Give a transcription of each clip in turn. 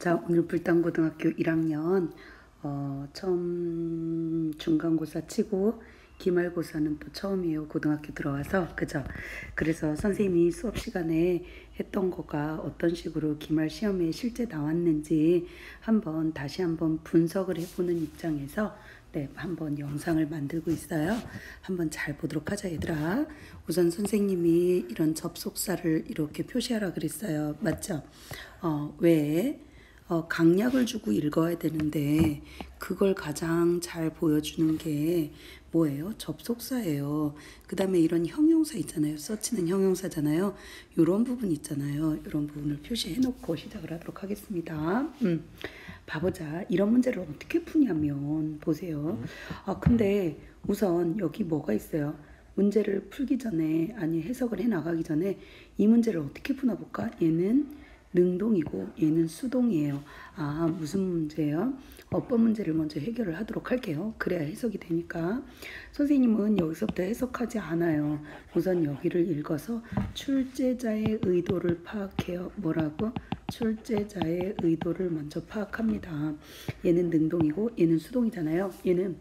자, 오늘 불당고등학교 1학년 어, 처음 중간고사 치고 기말고사는 또 처음이에요. 고등학교 들어와서. 그죠? 그래서 선생님이 수업 시간에 했던 거가 어떤 식으로 기말 시험에 실제 나왔는지 한번 다시 한번 분석을 해보는 입장에서 네, 한번 영상을 만들고 있어요. 한번 잘 보도록 하자, 얘들아. 우선 선생님이 이런 접속사를 이렇게 표시하라 그랬어요. 맞죠? 어, 왜? 어, 강약을 주고 읽어야 되는데 그걸 가장 잘 보여주는 게 뭐예요? 접속사예요. 그 다음에 이런 형용사 있잖아요. 서치는 형용사잖아요. 이런 부분 있잖아요. 이런 부분을 표시해 놓고 시작을 하도록 하겠습니다. 음, 봐보자. 이런 문제를 어떻게 푸냐면 보세요. 아 근데 우선 여기 뭐가 있어요? 문제를 풀기 전에 아니 해석을 해 나가기 전에 이 문제를 어떻게 푸나 볼까? 얘는 능동이고 얘는 수동이에요. 아 무슨 문제예요? 어법 문제를 먼저 해결을 하도록 할게요. 그래야 해석이 되니까 선생님은 여기서부터 해석하지 않아요. 우선 여기를 읽어서 출제자의 의도를 파악해요. 뭐라고? 출제자의 의도를 먼저 파악합니다. 얘는 능동이고 얘는 수동이잖아요. 얘는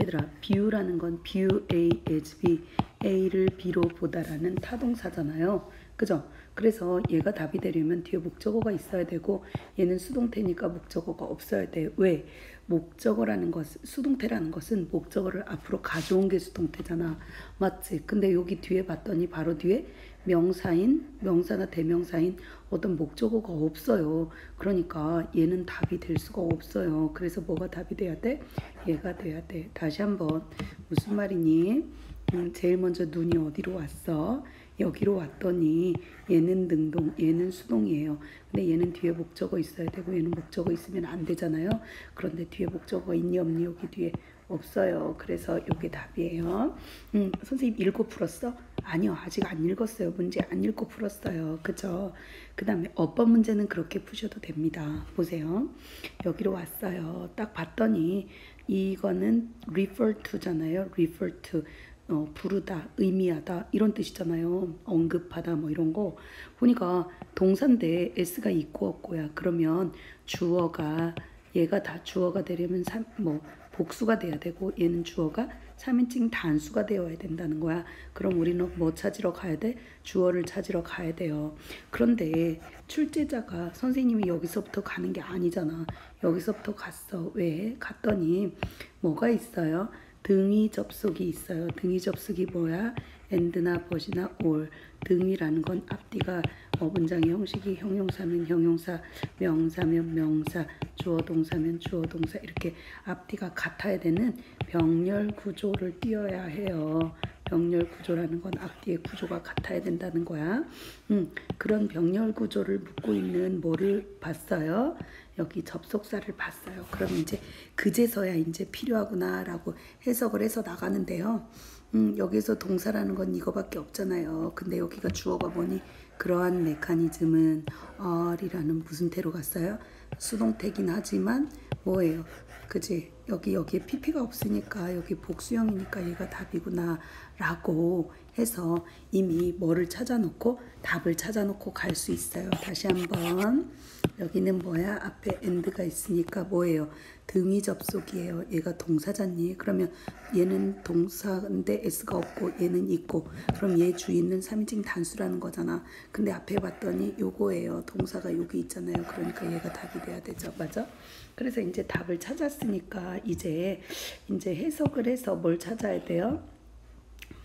얘들아 비유라는 건 비유 A as B A를 B로 보다라는 타동사잖아요. 그죠? 그래서 얘가 답이 되려면 뒤에 목적어가 있어야 되고 얘는 수동태니까 목적어가 없어야 돼. 왜? 목적어라는 것, 수동태라는 것은 목적어를 앞으로 가져온 게 수동태잖아. 맞지? 근데 여기 뒤에 봤더니 바로 뒤에 명사인, 명사나 대명사인 어떤 목적어가 없어요. 그러니까 얘는 답이 될 수가 없어요. 그래서 뭐가 답이 돼야 돼? 얘가 돼야 돼. 다시 한번 무슨 말이니? 음, 제일 먼저 눈이 어디로 왔어? 여기로 왔더니 얘는 능동, 얘는 수동이에요. 근데 얘는 뒤에 목적어 있어야 되고 얘는 목적어 있으면 안 되잖아요. 그런데 뒤에 목적어 있니 없니 여기 뒤에 없어요. 그래서 이게 답이에요. 음, 선생님 읽고 풀었어? 아니요, 아직 안 읽었어요. 문제 안 읽고 풀었어요. 그죠? 그 다음에 어법 문제는 그렇게 푸셔도 됩니다. 보세요. 여기로 왔어요. 딱 봤더니 이거는 refer to잖아요. refer to. 어, 부르다, 의미하다 이런 뜻이잖아요. 언급하다 뭐 이런 거 보니까 동사인데 s가 있고 없고야. 그러면 주어가 얘가 다 주어가 되려면 삼, 뭐 복수가 돼야 되고 얘는 주어가 3인칭 단수가 되어야 된다는 거야. 그럼 우리는 뭐 찾으러 가야 돼? 주어를 찾으러 가야 돼요. 그런데 출제자가 선생님이 여기서부터 가는 게 아니잖아. 여기서부터 갔어. 왜? 갔더니 뭐가 있어요? 등위 접속이 있어요. 등위 접속이 뭐야? 엔드나 버시나 올 등위라는 건 앞뒤가 어, 문장의 형식이 형용사면 형용사, 명사면 명사, 주어 동사면 주어 동사 이렇게 앞뒤가 같아야 되는 병렬 구조를 띄어야 해요. 병렬 구조라는 건 앞뒤의 구조가 같아야 된다는 거야. 음, 그런 병렬 구조를 묻고 있는 뭐를 봤어요? 여기 접속사를 봤어요. 그럼 이제 그제서야 이제 필요하구나라고 해석을 해서 나가는데요. 음, 여기서 동사라는 건 이거밖에 없잖아요. 근데 여기가 주어가 뭐니? 그러한 메커니즘은 어리라는 무슨 태로 갔어요? 수동태긴 하지만 뭐예요? 그지? 여기 여기에 pp가 없으니까 여기 복수형이니까 얘가 답이구나 라고 해서 이미 뭐를 찾아놓고 답을 찾아놓고 갈 수 있어요. 다시 한번 여기는 뭐야? 앞에 end가 있으니까 뭐예요? 등위 접속이에요. 얘가 동사잖니? 그러면 얘는 동사인데 s가 없고 얘는 있고 그럼 얘 주인은 3인칭 단수라는 거잖아. 근데 앞에 봤더니 요거예요. 동사가 여기 있잖아요. 그러니까 얘가 답이 돼야 되죠. 맞아? 그래서 이제 답을 찾았으니까 이제 이제 해석을 해서 뭘 찾아야 돼요?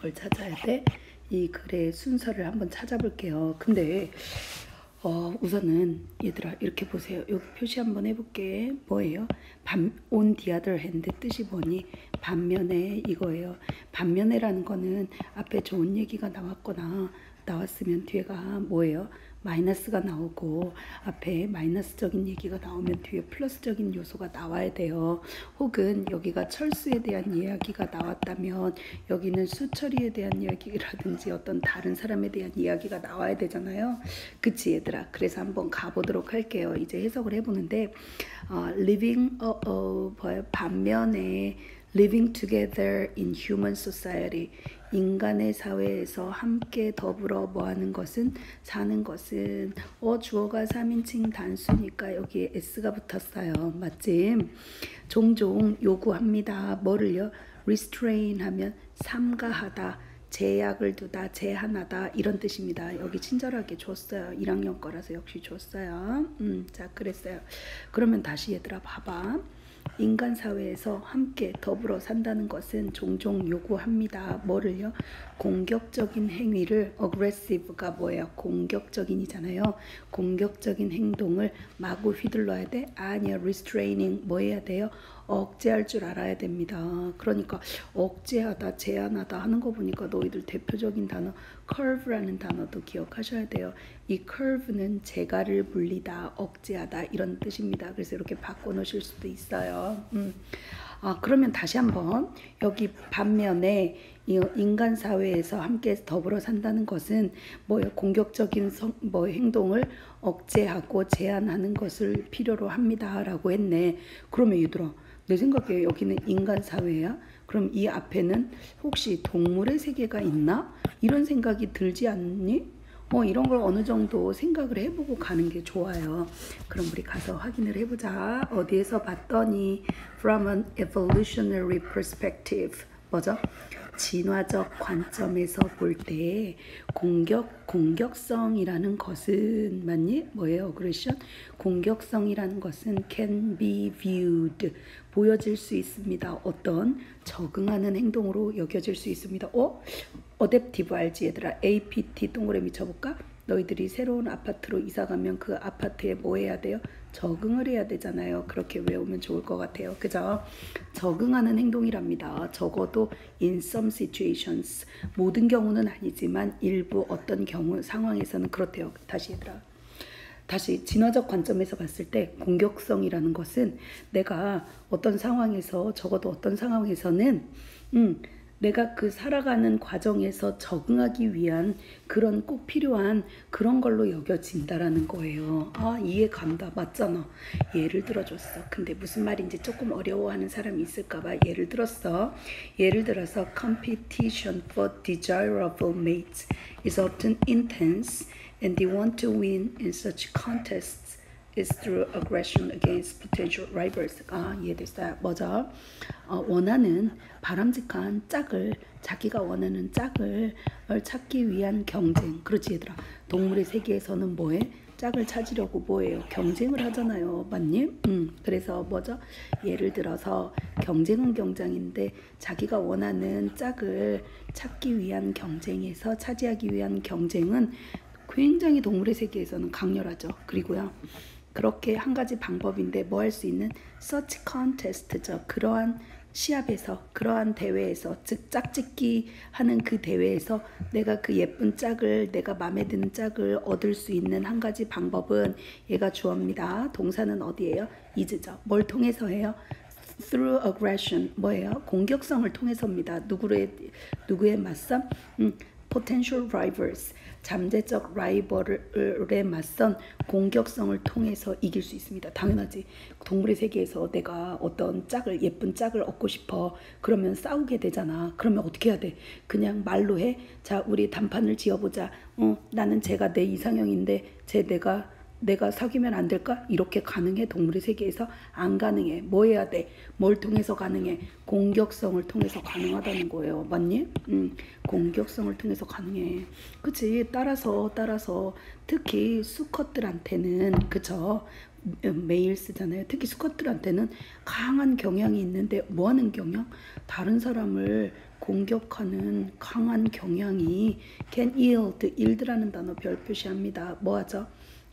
뭘 찾아야 돼? 이 글의 순서를 한번 찾아볼게요. 근데 어, 우선은 얘들아 이렇게 보세요. 여기 표시 한번 해볼게. 뭐예요? 반, on the other hand 뜻이 뭐니? 반면에 이거예요. 반면에라는 거는 앞에 좋은 얘기가 나왔거나 나왔으면 뒤에가 뭐예요? 마이너스가 나오고 앞에 마이너스적인 얘기가 나오면 뒤에 플러스적인 요소가 나와야 돼요. 혹은 여기가 철수에 대한 이야기가 나왔다면 여기는 수처리에 대한 이야기라든지 어떤 다른 사람에 대한 이야기가 나와야 되잖아요. 그치 얘들아. 그래서 한번 가보도록 할게요. 이제 해석을 해보는데 어, living 어, 어, 반면에 living together in human society. 인간의 사회에서 함께 더불어 뭐 하는 것은 사는 것은 어 주어가 3인칭 단수니까 여기에 s가 붙었어요. 맞지? 종종 요구합니다. 뭐를요? restrain 하면 삼가하다. 제약을 두다, 제한하다 이런 뜻입니다. 여기 친절하게 줬어요. 1학년 거라서 역시 줬어요. 음, 자, 그랬어요. 그러면 다시 얘들아 봐봐. 인간 사회에서 함께 더불어 산다는 것은 종종 요구합니다. 뭐를요? 공격적인 행위를 aggressive가 뭐예요? 공격적인이잖아요. 공격적인 행동을 마구 휘둘러야 돼? 아니야. restraining 뭐 해야 돼요? 억제할 줄 알아야 됩니다. 그러니까 억제하다, 제한하다 하는 거 보니까 너희들 대표적인 단어 curve라는 단어도 기억하셔야 돼요. 이 curve는 재갈을 물리다, 억제하다 이런 뜻입니다. 그래서 이렇게 바꿔 놓으실 수도 있어요. 음. 아, 그러면 다시 한번 여기 반면에 인간 사회에서 함께 더불어 산다는 것은 뭐 공격적인 성, 뭐 행동을 억제하고 제한하는 것을 필요로 합니다라고 했네. 그러면 얘들아 내 생각에 여기는 인간 사회야. 그럼 이 앞에는 혹시 동물의 세계가 있나? 이런 생각이 들지 않니? 어, 이런 걸 어느 정도 생각을 해보고 가는 게 좋아요. 그럼 우리 가서 확인을 해보자. 어디에서 봤더니 from an evolutionary perspective. 뭐죠? 진화적 관점에서 볼 때 공격 공격성이라는 것은 맞니? 뭐예요? Aggression? 공격성이라는 것은 can be viewed 보여질 수 있습니다. 어떤 적응하는 행동으로 여겨질 수 있습니다. 어? Adaptive 알지 얘들아? APT 동그라미 쳐볼까? 너희들이 새로운 아파트로 이사 가면 그 아파트에 뭐 해야 돼요? 적응을 해야 되잖아요. 그렇게 외우면 좋을 것 같아요. 그죠? 적응하는 행동이랍니다. 적어도 in some situations 모든 경우는 아니지만 일부 어떤 경우 상황에서는 그렇대요. 다시 얘들아. 다시 진화적 관점에서 봤을 때 공격성이라는 것은 내가 어떤 상황에서 적어도 어떤 상황에서는 음 내가 그 살아가는 과정에서 적응하기 위한 그런 꼭 필요한 그런 걸로 여겨진다라는 거예요. 아, 이해 간다. 맞잖아. 예를 들어줬어. 근데 무슨 말인지 조금 어려워하는 사람이 있을까봐 예를 들었어. 예를 들어서 competition for desirable mates is often intense and they want to win in such contests is through aggression against potential rivals. 아, 이해됐어요. 뭐죠? 어, 원하는 바람직한 짝을 자기가 원하는 짝을 찾기 위한 경쟁. 그렇지 얘들아. 동물의 세계에서는 뭐해? 짝을 찾으려고 뭐예요? 경쟁을 하잖아요. 맞니? 음, 그래서 뭐죠? 예를 들어서 경쟁은 경쟁인데 자기가 원하는 짝을 찾기 위한 경쟁에서 차지하기 위한 경쟁은 굉장히 동물의 세계에서는 강렬하죠. 그리고요. 그렇게 한 가지 방법인데 뭐 할 수 있는 search contest죠. 그러한 시합에서 그러한 대회에서 즉 짝짓기 하는 그 대회에서 내가 그 예쁜 짝을 내가 마음에 드는 짝을 얻을 수 있는 한 가지 방법은 얘가 주어입니다. 동사는 어디예요? is죠. 뭘 통해서 해요? through aggression 뭐예요? 공격성을 통해서입니다. 누구의 누구의 맞선? 음, potential rivals 잠재적 라이벌에 맞선 공격성을 통해서 이길 수 있습니다. 당연하지. 동물의 세계에서 내가 어떤 짝을 예쁜 짝을 얻고 싶어. 그러면 싸우게 되잖아. 그러면 어떻게 해야 돼? 그냥 말로 해. 자, 우리 단판을 지어보자. 어, 나는 제가 내 이상형인데 제 내가 내가 사귀면 안 될까? 이렇게 가능해? 동물의 세계에서? 안 가능해. 뭐 해야 돼? 뭘 통해서 가능해? 공격성을 통해서 가능하다는 거예요. 맞니? 음, 공격성을 통해서 가능해. 그치? 따라서, 따라서, 특히 수컷들한테는, 그쵸? 매일 쓰잖아요. 특히 수컷들한테는 강한 경향이 있는데, 뭐 하는 경향? 다른 사람을 공격하는 강한 경향이 can yield, yield라는 단어 별 표시합니다. 뭐 하죠?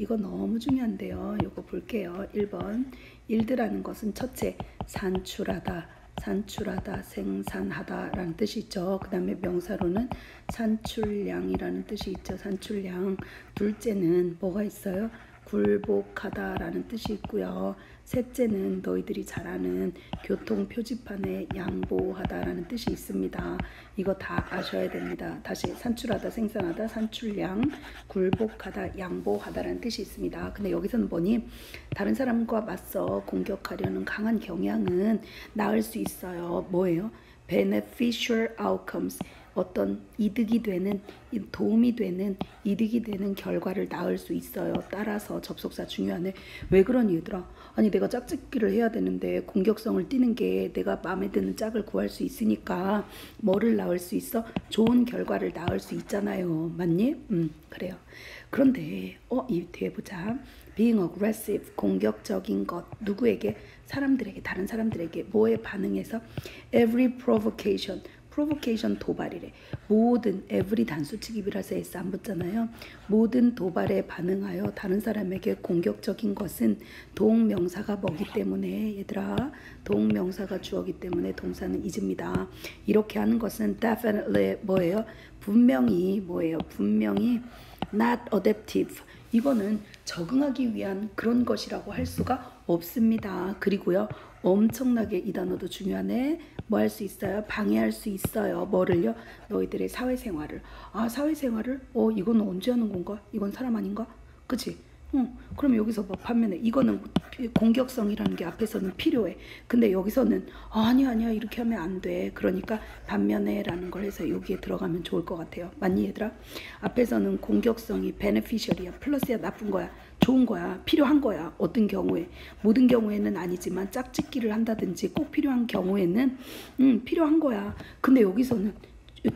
이거 너무 중요한데요. 이거 볼게요. 1번 일드라는 것은 첫째 산출하다 산출하다 생산하다 라는 뜻이 있죠. 그 다음에 명사로는 산출량이라는 뜻이 있죠. 산출량 둘째는 뭐가 있어요? 굴복하다라는 뜻이 있고요. 셋째는 너희들이 잘 아는 교통 표지판에 양보하다라는 뜻이 있습니다. 이거 다 아셔야 됩니다. 다시 산출하다, 생산하다, 산출량, 굴복하다, 양보하다라는 뜻이 있습니다. 근데 여기서는 뭐니? 다른 사람과 맞서 공격하려는 강한 경향은 나을 수 있어요. 뭐예요? beneficial outcomes. 어떤 이득이 되는 도움이 되는 이득이 되는 결과를 낳을 수 있어요. 따라서 접속사 중요하네. 왜 그러니 얘들아? 아니 내가 짝짓기를 해야 되는데 공격성을 띠는 게 내가 마음에 드는 짝을 구할 수 있으니까 뭐를 낳을 수 있어? 좋은 결과를 낳을 수 있잖아요. 맞니? 음 그래요. 그런데 어이 뒤에 보자. being aggressive 공격적인 것 누구에게 사람들에게 다른 사람들에게 뭐에 반응해서 every provocation 프로보케이션 도발이래. 모든 every 단수치기비라서 s 안 붙잖아요. 모든 도발에 반응하여 다른 사람에게 공격적인 것은 동명사가 뭐기 때문에 얘들아 동명사가 주어기 때문에 동사는 is입니다. 이렇게 하는 것은 definitely 뭐예요? 분명히 뭐예요? 분명히 not adaptive. 이거는 적응하기 위한 그런 것이라고 할 수가 없습니다. 그리고요. 엄청나게 이 단어도 중요하네. 뭐 할 수 있어요? 방해할 수 있어요. 뭐를요? 너희들의 사회생활을. 아 사회생활을? 어 이건 언제 하는 건가? 이건 사람 아닌가? 그치? 어, 그럼 여기서 뭐 반면에 이거는 공격성이라는 게 앞에서는 필요해. 근데 여기서는 아니야 아니야 이렇게 하면 안 돼. 그러니까 반면에라는 걸 해서 여기에 들어가면 좋을 것 같아요. 맞니 얘들아? 앞에서는 공격성이 beneficial이야. 플러스야 나쁜 거야. 좋은 거야. 필요한 거야. 어떤 경우에. 모든 경우에는 아니지만 짝짓기를 한다든지 꼭 필요한 경우에는 음, 필요한 거야. 근데 여기서는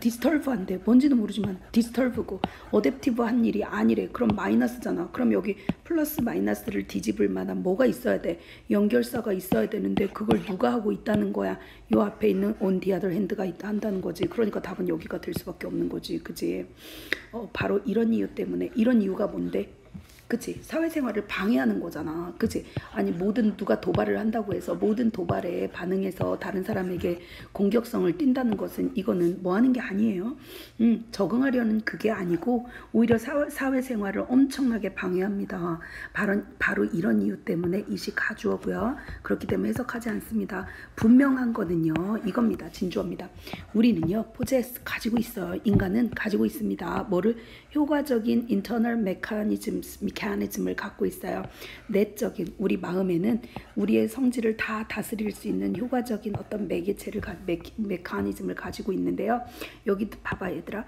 disturb한데 뭔지는 모르지만 disturb고 adaptive한 일이 아니래. 그럼 마이너스잖아. 그럼 여기 플러스 마이너스를 뒤집을 만한 뭐가 있어야 돼? 연결사가 있어야 되는데 그걸 누가 하고 있다는 거야? 요 앞에 있는 on the other hand가 있다 한다는 거지. 그러니까 답은 여기가 될 수밖에 없는 거지. 그지? 어, 바로 이런 이유 때문에 이런 이유가 뭔데? 그치? 사회생활을 방해하는 거잖아. 그치? 아니 모든 누가 도발을 한다고 해서 모든 도발에 반응해서 다른 사람에게 공격성을 띈다는 것은 이거는 뭐 하는 게 아니에요. 음, 적응하려는 그게 아니고 오히려 사회, 사회생활을 엄청나게 방해합니다. 바로, 바로 이런 이유 때문에 이 시 가주어고요. 그렇기 때문에 해석하지 않습니다. 분명한 거는요 이겁니다. 진주어입니다. 우리는요 포제스 가지고 있어요. 인간은 가지고 있습니다. 뭐를? 효과적인 mechanisms 메커니즘 을 갖고 있어요. 내적인 우리 마음에는 우리의 성질을 다 다스릴 수 있는 효과적인 어떤 매개체를 메, 메커니즘을 가지고 있는데요. 여기 봐봐 얘들아.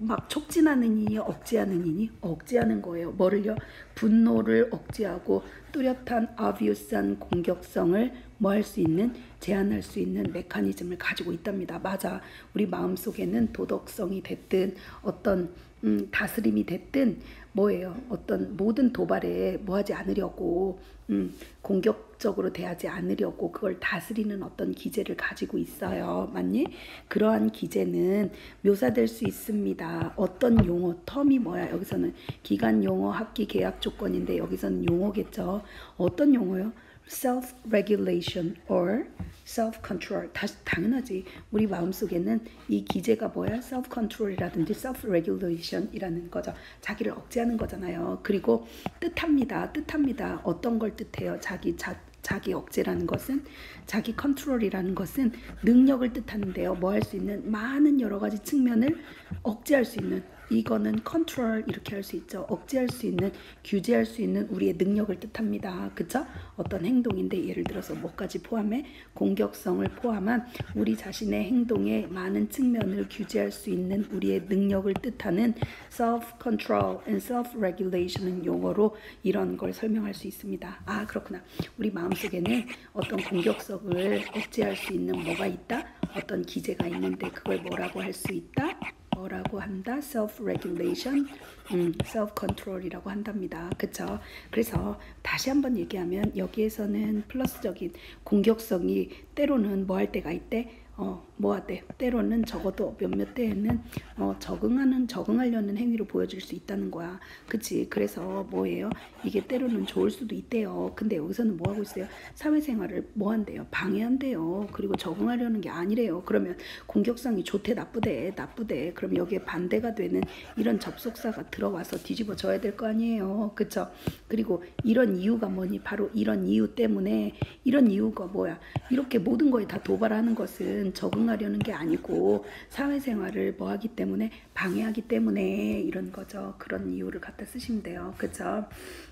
막 촉진하는 이니 억제하는 이니 억제하는 거예요. 뭐를요? 분노를 억제하고 뚜렷한 obvious한 공격성을 뭐 할 수 있는 제한할 수 있는 메커니즘을 가지고 있답니다. 맞아. 우리 마음속에는 도덕성이 됐든 어떤 음, 다스림이 됐든 뭐예요? 어떤 모든 도발에 뭐 하지 않으려고 음, 공격적으로 대하지 않으려고 그걸 다스리는 어떤 기제를 가지고 있어요. 맞니? 그러한 기제는 묘사될 수 있습니다. 어떤 용어, 텀이 뭐야? 여기서는 기간 용어, 학기 계약 조건인데 여기서는 용어겠죠. 어떤 용어요? Self-regulation or self-control. 다, 당연하지. 우리 마음속에는 이 기제가 뭐야? self-control이라든지 self-regulation이라는 거죠. 자기를 억제하는 거잖아요. 그리고 뜻합니다. 뜻합니다. 어떤 걸 뜻해요? 자기 자, 자기 억제라는 것은 자기 컨트롤이라는 것은 능력을 뜻하는데요. 뭐 할 수 있는 많은 여러 가지 측면을 억제할 수 있는 이거는 컨트롤 이렇게 할 수 있죠. 억제할 수 있는, 규제할 수 있는 우리의 능력을 뜻합니다. 그쵸? 어떤 행동인데 예를 들어서 뭐까지 포함해? 공격성을 포함한 우리 자신의 행동의 많은 측면을 규제할 수 있는 우리의 능력을 뜻하는 self-control and self-regulation은 용어로 이런 걸 설명할 수 있습니다. 아 그렇구나. 우리 마음속에는 어떤 공격성을 억제할 수 있는 뭐가 있다? 어떤 기제가 있는데 그걸 뭐라고 할 수 있다? 뭐라고 한다? self-regulation, 음, self-control이라고 한답니다. 그쵸? 그래서 다시 한번 얘기하면 여기에서는 플러스적인 공격성이 때로는 뭐 할 때가 있대? 어, 뭐하대 때로는 적어도 몇몇 때에는 어, 적응하는 적응하려는 행위로 보여줄 수 있다는 거야. 그치? 그래서 뭐예요? 이게 때로는 좋을 수도 있대요. 근데 여기서는 뭐 하고 있어요? 사회생활을 뭐 한대요? 방해한대요. 그리고 적응하려는 게 아니래요. 그러면 공격성이 좋대 나쁘대 나쁘대. 그럼 여기에 반대가 되는 이런 접속사가 들어와서 뒤집어져야 될 거 아니에요. 그쵸? 그리고 이런 이유가 뭐니? 바로 이런 이유 때문에 이런 이유가 뭐야? 이렇게 모든 거에 다 도발하는 것은 적응하려는 게 아니고 사회생활을 뭐 하기 때문에 방해하기 때문에 이런 거죠. 그런 이유를 갖다 쓰시면 돼요. 그죠?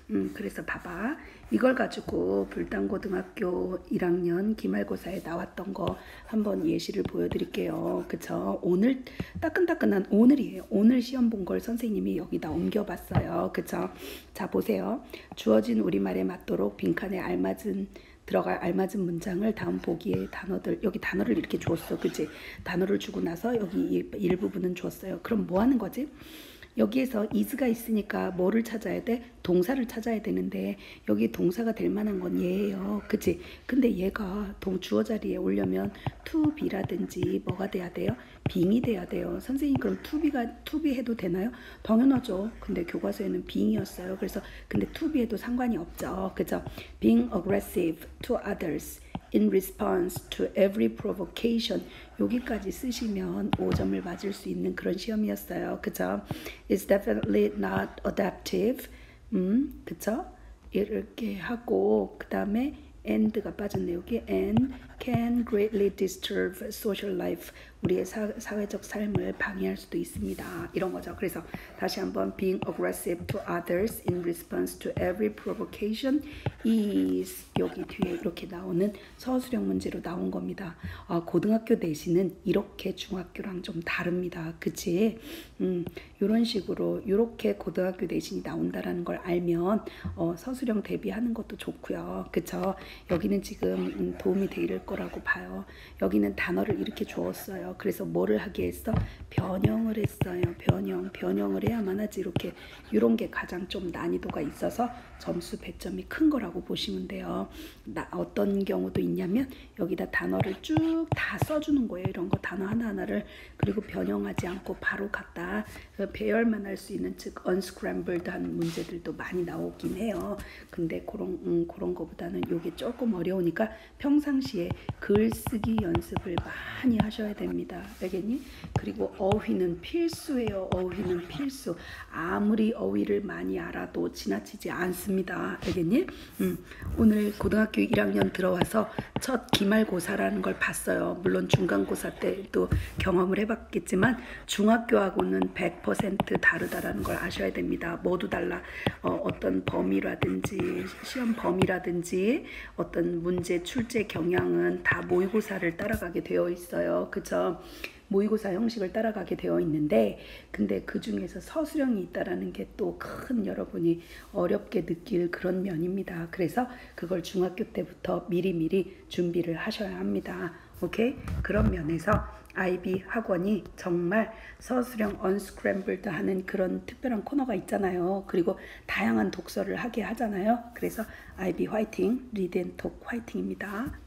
음, 그래서 봐봐. 이걸 가지고 불당고등학교 1학년 기말고사에 나왔던 거 한번 예시를 보여드릴게요. 그쵸? 오늘 따끈따끈한 오늘이에요. 오늘 시험 본 걸 선생님이 여기다 옮겨봤어요. 그쵸? 자 보세요. 주어진 우리말에 맞도록 빈칸에 알맞은 들어갈 알맞은 문장을 다음 보기에 단어들 여기 단어를 이렇게 주었어 그치 단어를 주고 나서 여기 이 일부분은 주었어요 그럼 뭐 하는 거지 여기에서 is가 있으니까 뭐를 찾아야 돼? 동사를 찾아야 되는데 여기 동사가 될 만한 건 얘예요. 그치? 근데 얘가 동 주어 자리에 오려면 to be라든지 뭐가 돼야 돼요? Being이 돼야 돼요. 선생님 그럼 to be 해도 되나요? 당연하죠. 근데 교과서에는 being이었어요. 그래서 근데 해도 상관이 없죠. 그죠? being aggressive to others in response to every provocation 여기까지 쓰시면 5점을 맞을 수 있는 그런 시험이었어요. 그죠? It's definitely not adaptive. 음, 그쵸? 이렇게 하고 그 다음에 and가 빠졌네 여기 and can greatly disturb social life 우리의 사, 사회적 삶을 방해할 수도 있습니다. 이런 거죠. 그래서 다시 한번 being aggressive to others in response to every provocation is 여기 뒤에 이렇게 나오는 서술형 문제로 나온 겁니다. 아, 고등학교 내신은 이렇게 중학교랑 좀 다릅니다. 그치 음, 이런 식으로 이렇게 고등학교 내신이 나온다라는 걸 알면 어, 서술형 대비하는 것도 좋고요. 그쵸? 여기는 지금 음, 도움이 될 거라고 봐요. 여기는 단어를 이렇게 주었어요. 그래서 뭐를 하게 했어? 변형을 했어요. 변형. 변형을 해야만 하지. 이렇게 이런 게 가장 좀 난이도가 있어서 점수 배점이 큰 거라고 보시면 돼요. 나, 어떤 경우도 있냐면 여기다 단어를 쭉 다 써주는 거예요. 이런 거 단어 하나하나를 그리고 변형하지 않고 바로 갖다 그 배열만 할 수 있는 즉 unscrambled한 문제들도 많이 나오긴 해요. 근데 그런 음, 그런 거보다는 이게 조금 어려우니까 평상시에 글쓰기 연습을 많이 하셔야 됩니다. 알겠니? 그리고 어휘는 필수예요. 어휘는 필수. 아무리 어휘를 많이 알아도 지나치지 않습니다. 알겠니? 음, 오늘 고등학교 1학년 들어와서 첫 기말고사라는 걸 봤어요. 물론 중간고사 때도 경험을 해봤겠지만 중학교하고는 100% 다르다라는 걸 아셔야 됩니다. 모두 달라. 어, 어떤 범위라든지 시험 범위라든지 어떤 문제 출제 경향은 다 모의고사를 따라가게 되어 있어요. 그죠? 모의고사 형식을 따라가게 되어 있는데 근데 그 중에서 서술형이 있다라는 게 또 큰 여러분이 어렵게 느낄 그런 면입니다. 그래서 그걸 중학교 때부터 미리미리 준비를 하셔야 합니다. 오케이? 그런 면에서 IB 학원이 정말 서술형 unscrambled 하는 그런 특별한 코너가 있잖아요. 그리고 다양한 독서를 하게 하잖아요. 그래서 IB 화이팅, Read and Talk 화이팅입니다.